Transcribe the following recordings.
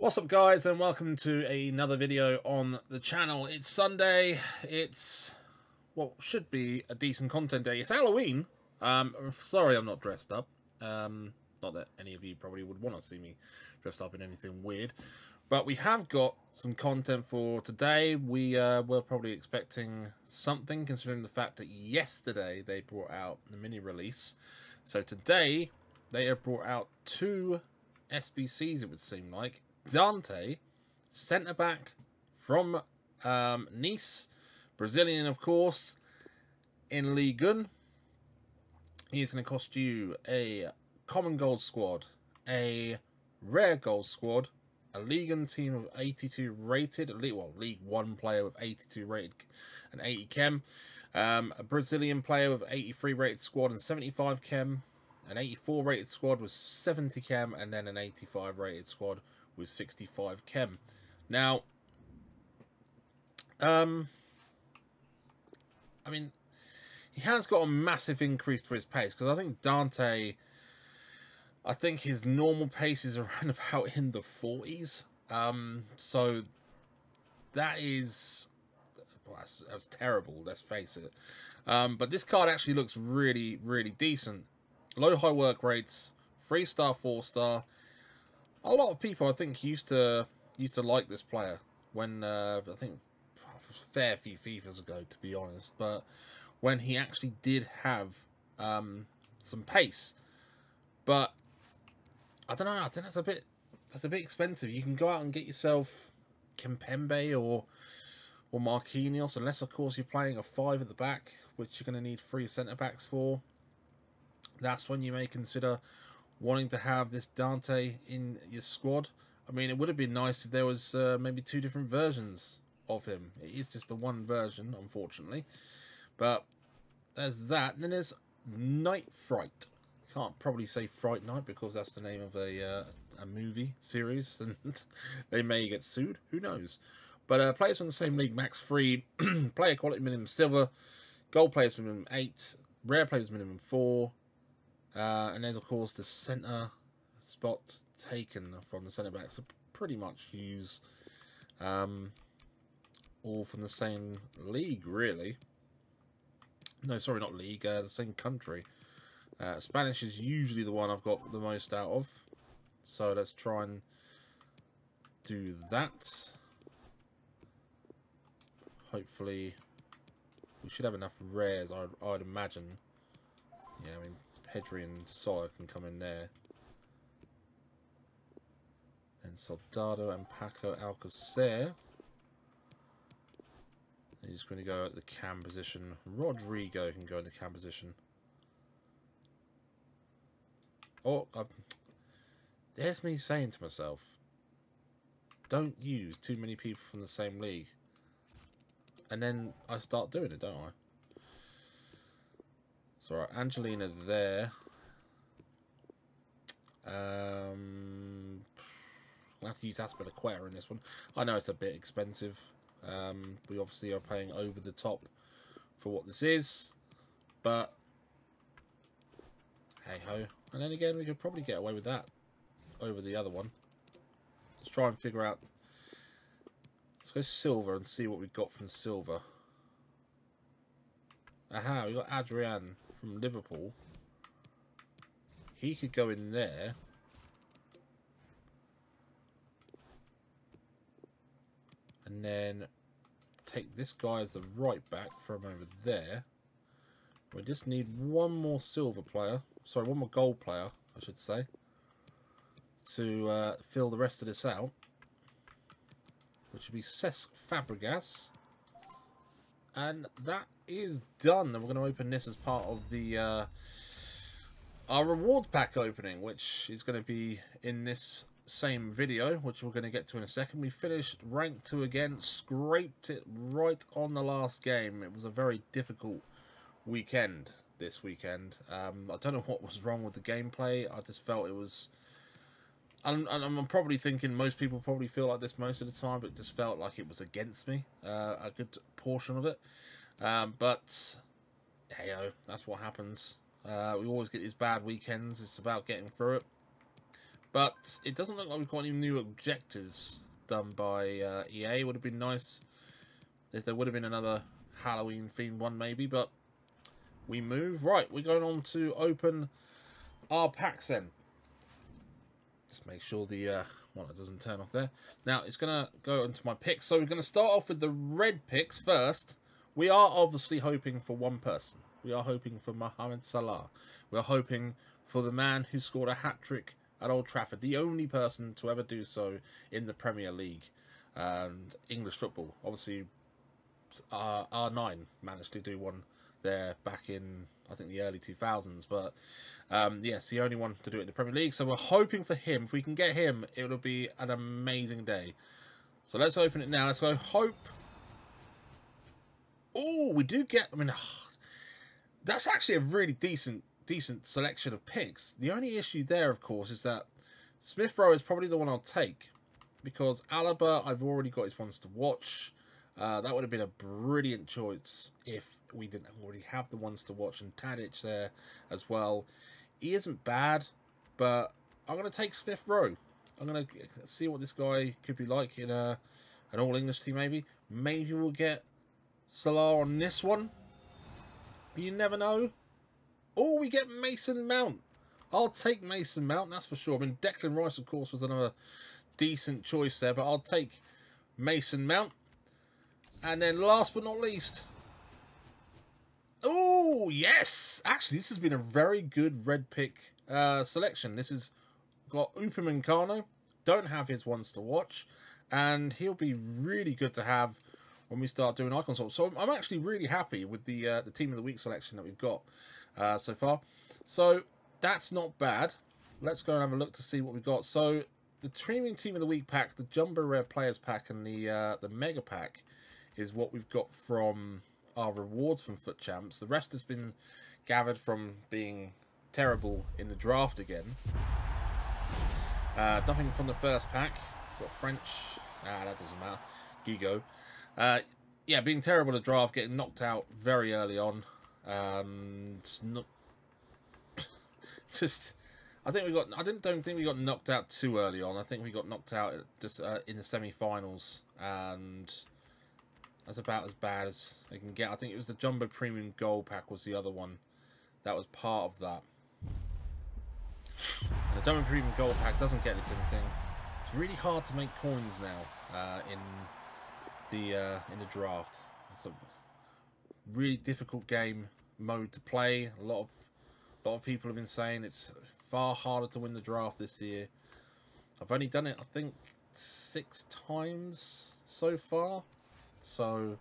What's up guys and welcome to another video on the channel. It's Sunday, it's what should be a decent content day. It's Halloween. Um, sorry I'm not dressed up. Um, not that any of you probably would want to see me dressed up in anything weird. But we have got some content for today. We uh, were probably expecting something considering the fact that yesterday they brought out the mini release. So today they have brought out two SBCs it would seem like Dante, centre back from um, Nice, Brazilian, of course, in Ligue 1. He's going to cost you a common gold squad, a rare gold squad, a Ligue 1 team of 82 rated, well, League 1 player with 82 rated and 80 chem, um, a Brazilian player with 83 rated squad and 75 chem, an 84 rated squad with 70 chem, and then an 85 rated squad with 65 chem. Now, um, I mean, he has got a massive increase for his pace because I think Dante, I think his normal pace is around about in the 40s. Um, so that is, well, that's, that's terrible, let's face it. Um, but this card actually looks really, really decent. Low high work rates, three star, four star a lot of people I think used to used to like this player when uh, I think a fair few FIFAs ago to be honest, but when he actually did have um, some pace, but I don't know. I think that's a bit that's a bit expensive. You can go out and get yourself Kimpembe or or Marquinhos, unless of course you're playing a five at the back, which you're going to need three centre backs for. That's when you may consider wanting to have this Dante in your squad. I mean, it would have been nice if there was uh, maybe two different versions of him. It is just the one version, unfortunately. But there's that. And then there's Night Fright. Can't probably say Fright Night because that's the name of a, uh, a movie series. And they may get sued. Who knows? But uh, players from the same league, max 3. player quality minimum silver. Gold players minimum 8. Rare players minimum 4. Uh, and there's, of course, the centre spot taken from the centre back. So pretty much use um, all from the same league, really. No, sorry, not league, uh, the same country. Uh, Spanish is usually the one I've got the most out of. So let's try and do that. Hopefully, we should have enough rares, I'd, I'd imagine. Yeah, I mean, Pedri and Sawyer can come in there. And Soldado and Paco Alcacer. He's going to go at the cam position. Rodrigo can go in the cam position. Oh, I've, there's me saying to myself, don't use too many people from the same league. And then I start doing it, don't I? So right, Angeliño there. Um, I have to use Azpilicueta in this one. I know it's a bit expensive. Um, we obviously are paying over the top for what this is, but hey ho. And then again, we could probably get away with that over the other one. Let's try and figure out. Let's go silver and see what we got from silver. Aha, we got Adrian from Liverpool. He could go in there. And then take this guy as the right back from over there. We just need one more silver player. Sorry, one more gold player, I should say. To uh, fill the rest of this out. Which would be Cesc Fabregas. And that is done. And we're going to open this as part of the uh, our reward pack opening, which is going to be in this same video, which we're going to get to in a second. We finished rank 2 again, scraped it right on the last game. It was a very difficult weekend this weekend. Um, I don't know what was wrong with the gameplay. I just felt it was... I'm, I'm, probably thinking most people probably feel like this most of the time, but it just felt like it was against me, uh, a good portion of it. Um, but hey, -oh, that's what happens. Uh, we always get these bad weekends. It's about getting through it. But it doesn't look like we've got any new objectives done by uh, EA. Would have been nice if there would have been another Halloween themed one maybe, but we move. Right, we're going on to open our packs then. Just make sure the uh, well, it doesn't turn off there. Now, it's going to go into my picks. So we're going to start off with the red picks first. We are obviously hoping for one person. We are hoping for Mohamed Salah. We're hoping for the man who scored a hat-trick at Old Trafford. The only person to ever do so in the Premier League and English football. Obviously, uh, R9 managed to do one there back in, I think, the early 2000s. But um, yes, the only one to do it in the Premier League. So we're hoping for him. If we can get him, it'll be an amazing day. So let's open it now. Let's go hope. Oh, we do get. I mean, that's actually a really decent, decent selection of picks. The only issue there, of course, is that Smith Rowe is probably the one I'll take because Alaba, I've already got his ones to watch. Uh, that would have been a brilliant choice if we didn't already have the ones to watch, and Tadic there as well. He isn't bad, but I'm going to take Smith Rowe. I'm going to see what this guy could be like in a an All English team. Maybe, maybe we'll get Salah on this one. You never know. Oh, we get Mason Mount. I'll take Mason Mount, that's for sure. I mean, Declan Rice, of course, was another decent choice there, but I'll take Mason Mount. And then last but not least, oh yes, actually this has been a very good red pick uh, selection. This has got Upamecano. Don't have his ones to watch, and he'll be really good to have when we start doing icon swaps. So I'm actually really happy with the uh, the team of the week selection that we've got uh, so far. So that's not bad. Let's go and have a look to see what we've got. So the streaming team of the week pack, the jumbo rare players pack, and the uh, the mega pack is what we've got from our rewards from FUT Champs. The rest has been gathered from being terrible in the draft again. Uh, nothing from the first pack. Got French. Ah, that doesn't matter. Gigo. Uh, yeah, being terrible at draft, getting knocked out very early on. Um, not just. I think we got. I didn't don't think we got knocked out too early on. I think we got knocked out just uh, in the semi-finals, and that's about as bad as they can get. I think it was the Jumbo Premium Gold Pack was the other one that was part of that. And the Jumbo Premium Gold Pack doesn't get this anything. It's really hard to make coins now uh, in the uh, in the draft. It's a really difficult game mode to play. A lot of a lot of people have been saying it's far harder to win the draft this year. I've only done it, I think, six times so far. So,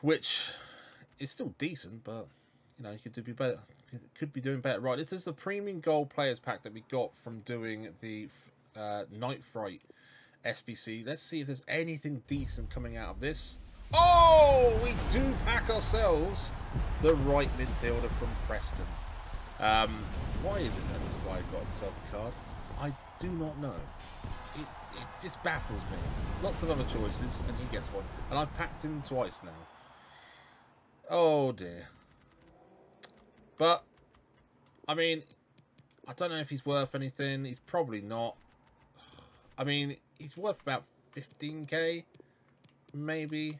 which is still decent, but you know you could do better. Could be doing better. Right, this is the premium gold players pack that we got from doing the uh, Night Fright SBC. Let's see if there's anything decent coming out of this. Oh, we do pack ourselves the right midfielder from Preston. Um, why is it that this guy got himself a card? I do not know it, it just baffles me. Lots of other choices, and he gets one. And I've packed him twice now. Oh dear. But, I mean, I don't know if he's worth anything. He's probably not. I mean, he's worth about 15k, maybe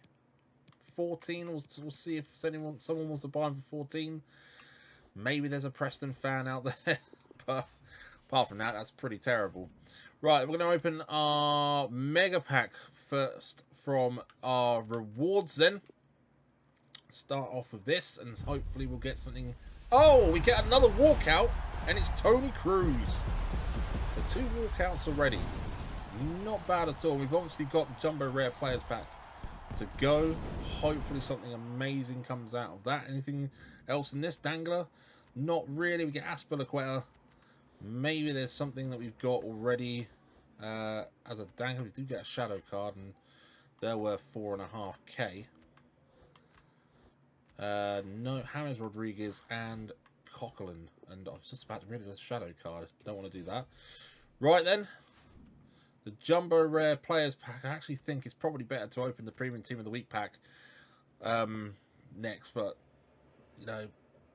14. We'll, we'll see if anyone, someone wants to buy him for 14. Maybe there's a Preston fan out there, but apart from that, that's pretty terrible. Right, we're going to open our mega pack first from our rewards then. Start off with this and hopefully we'll get something... Oh, we get another walkout and it's Toni Kroos. The two walkouts already. Not bad at all. We've obviously got Jumbo Rare Players Pack to go. Hopefully something amazing comes out of that. Anything else in this dangler? Not really. We get Azpilicueta Maybe there's something that we've got already uh, as a dangler. We do get a shadow card, and they're worth four and a half k. Uh, no, James Rodriguez and Coquelin, and I was just about to read the shadow card. Don't want to do that. Right then, the Jumbo Rare Players Pack. I actually think it's probably better to open the Premium Team of the Week pack um, next, but you know,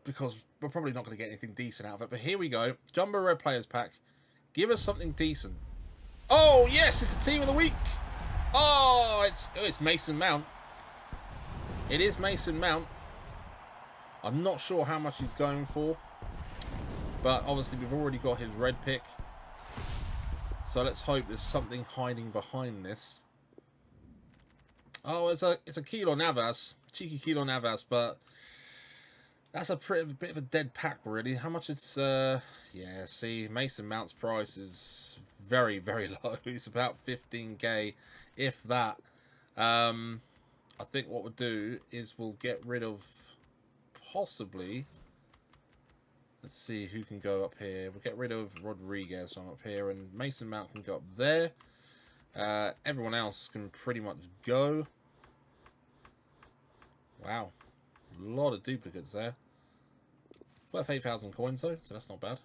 because we're probably not going to get anything decent out of it. But here we go. Jumbo Rare Players Pack. Give us something decent. Oh, yes, it's a Team of the Week. Oh, it's, oh, it's Mason Mount. It is Mason Mount. I'm not sure how much he's going for. But obviously we've already got his red pick. So let's hope there's something hiding behind this. Oh, it's a it's a Keylor Navas. Cheeky Keylor Navas, but that's a pretty bit of a dead pack really. How much it's uh yeah, see Mason Mount's price is very, very low. It's about 15k, if that. Um I think what we'll do is we'll get rid of possibly let's see who can go up here. We'll get rid of Rodriguez on up here and Mason Mount can go up there. Uh, everyone else can pretty much go. Wow. A lot of duplicates there. Worth 8,000 coins though, so that's not bad.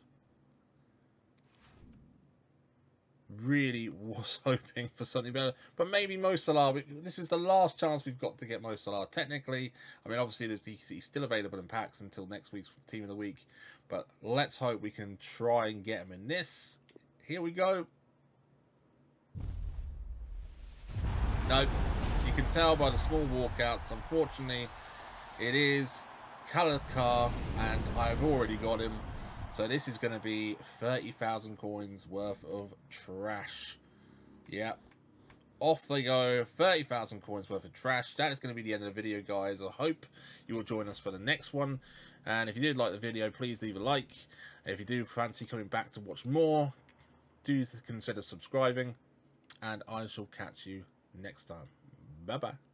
Really was hoping for something better. But maybe Mo Salah. This is the last chance we've got to get Mo Salah. Technically, I mean, obviously he's still available in packs until next week's Team of the Week. But let's hope we can try and get him in this. Here we go. Nope. You can tell by the small walkouts. Unfortunately, it is Kalakar, and I've already got him. So this is going to be 30,000 coins worth of trash. Yep. Off they go. 30,000 coins worth of trash. That is going to be the end of the video, guys. I hope you will join us for the next one. And if you did like the video, please leave a like. If you do fancy coming back to watch more, do consider subscribing. And I shall catch you next time. Bye-bye.